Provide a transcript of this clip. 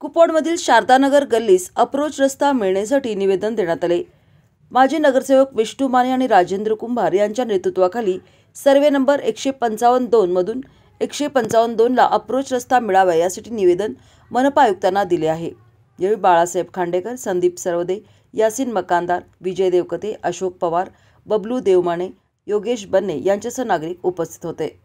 कुपवाडमधील Shardanagar गल्लीस approach रस्ता मिळण्यासाठी निवेदन देण्यात आले. माजी नगरसेवक विष्णू माने आणि राजेंद्र कुंभार यांच्या नेतृत्वाखाली सर्वे नंबर एकशे पंचावन्न दोनमधून एकशे पंचावन्न दोनला अप्रोच रस्ता मिळावा यासाठी निवेदन मनपा आयुक्तांना दिले आहे. यावेळी बाळासाहेब खांडेकर संदीप सरवदे यासिन मकानदार विजय देवकते अशोक पवार बबलू देवमाने योगेश बन्ने यांच्यासह नागरिक उपस्थित होते.